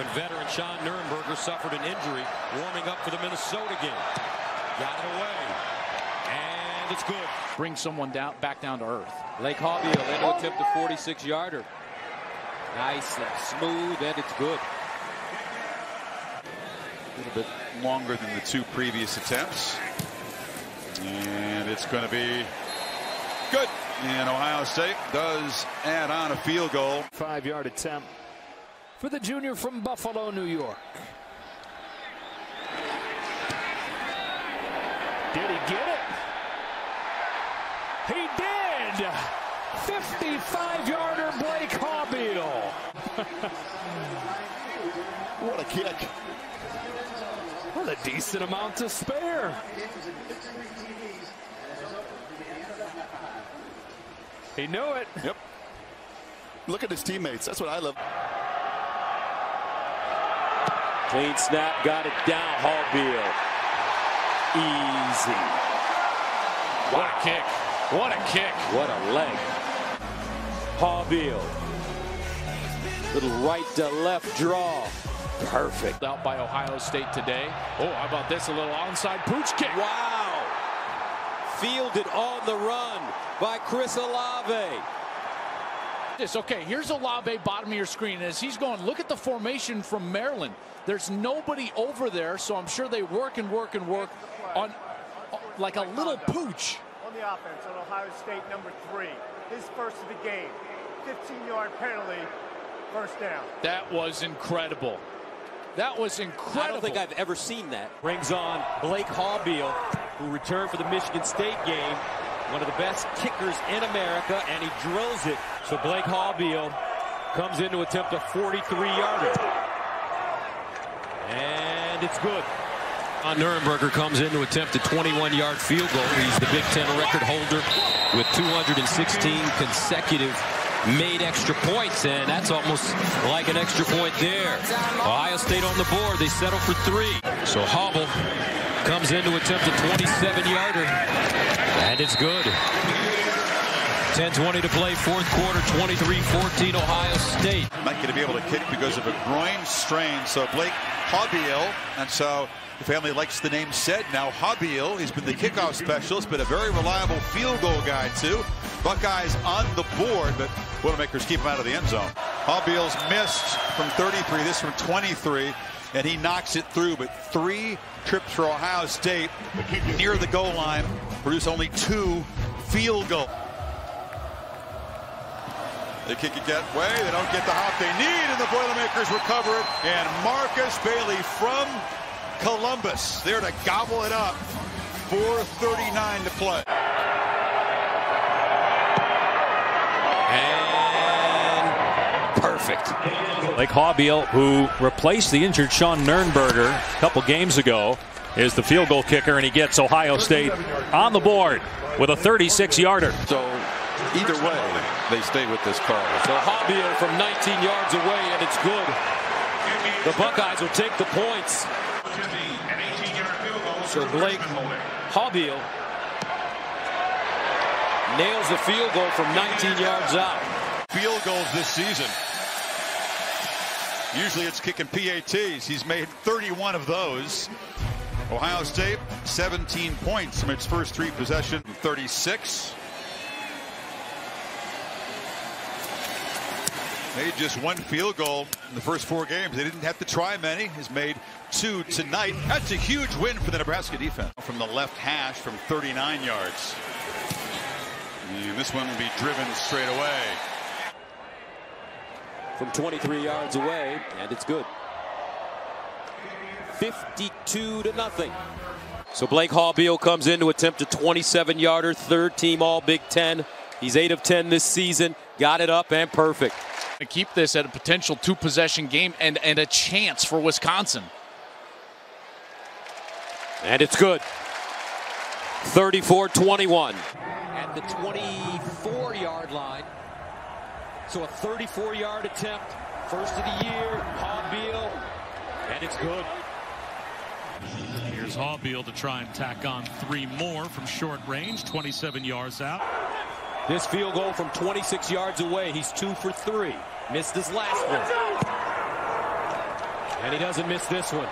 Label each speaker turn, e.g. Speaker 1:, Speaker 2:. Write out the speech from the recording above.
Speaker 1: when veteran Sean Nuernberger suffered an injury warming up for the Minnesota game. Got it away. And it's good.
Speaker 2: Bring someone down back down to earth.
Speaker 3: Blake Haubeil into attempt a 46-yarder. Nice and smooth, and it's good.
Speaker 4: A little bit longer than the two previous attempts. And it's going to be good. And Ohio State does add on a field goal.
Speaker 5: Five yard attempt for the junior from Buffalo, New York. Did he get it? He did! 55 yarder Blake Haubeil.
Speaker 6: what a kick.
Speaker 5: What a decent amount to spare. He knew it.
Speaker 6: Yep. Look at his teammates. That's what I love.
Speaker 3: Clean snap, got it down. Haubeil. Easy.
Speaker 2: What a kick. What a kick.
Speaker 3: What a leg. Haubeil. Little right to left draw. Perfect.
Speaker 2: Out by Ohio State today. Oh, how about this? A little onside pooch kick.
Speaker 3: Wow. Fielded on the run by Chris Olave.
Speaker 2: This okay. Here's Olave, bottom of your screen. As he's going, look at the formation from Maryland. There's nobody over there, so I'm sure they work and work and work on like a little pooch.
Speaker 7: On the offense on Ohio State, number three, his first of the game, 15-yard penalty, first down.
Speaker 2: That was incredible. That was incredible.
Speaker 3: I don't think I've ever seen that. Brings on Blake Haubeil, who returned for the Michigan State game. One of the best kickers in America, and he drills it. So Blake Haubeil comes in to attempt a 43-yarder. And it's good.
Speaker 1: Uh, Nuernberger comes in to attempt a 21-yard field goal. He's the Big Ten record holder with 216 consecutive made extra points, and that's almost like an extra point there. Ohio State on the board. They settle for three. So Haubeil comes in to attempt a 27-yarder, and it's good. 10-20 to play, fourth quarter, 23-14 Ohio State.
Speaker 4: Not going to be able to kick because of a groin strain. So Blake Haubeil, and so the family likes the name said. Now Haubeil, he's been the kickoff specialist, but a very reliable field goal guy too. Buckeyes on the board, but Boilermakers keep him out of the end zone. Haubeil's missed from 33, this from 23, and he knocks it through, but three trips for Ohio State near the goal line produce only two field goals. They kick it that way. They don't get the hop they need, and the Boilermakers recover it. And Markus Bailey from Columbus there to gobble it up. 4.39 to play.
Speaker 1: And perfect.
Speaker 8: Blake Haubeil, who replaced the injured Sean Nuernberger a couple games ago, is the field goal kicker, and he gets Ohio State on the board with a 36-yarder.
Speaker 9: So either way, they stay with this call.
Speaker 3: So Haubeil from 19 yards away, and it's good. The Buckeyes will take the points. So Blake Haubeil nails the field goal from 19 yards out.
Speaker 4: Field goals this season. Usually it's kicking PATs. He's made 31 of those. Ohio State, 17 points from its first three possessions, 36. Made just one field goal in the first four games. They didn't have to try many. Has made two tonight. That's a huge win for the Nebraska defense. From the left hash from 39 yards. And this one will be driven straight away.
Speaker 3: From 23 yards away, and it's good. 52 to nothing. So Blake Haubeil comes in to attempt a 27-yarder, third team All Big Ten. He's 8 of 10 this season. Got it up and perfect.
Speaker 2: To keep this at a potential two-possession game and, and a chance for Wisconsin.
Speaker 3: And it's good. 34-21. At the 24-yard line. So a 34-yard attempt. First of the year. Haubeil. And it's good.
Speaker 10: Here's Haubeil to try and tack on three more from short range. 27 yards out.
Speaker 3: This field goal from 26 yards away. He's two for three. Missed his last one. And he doesn't miss this one.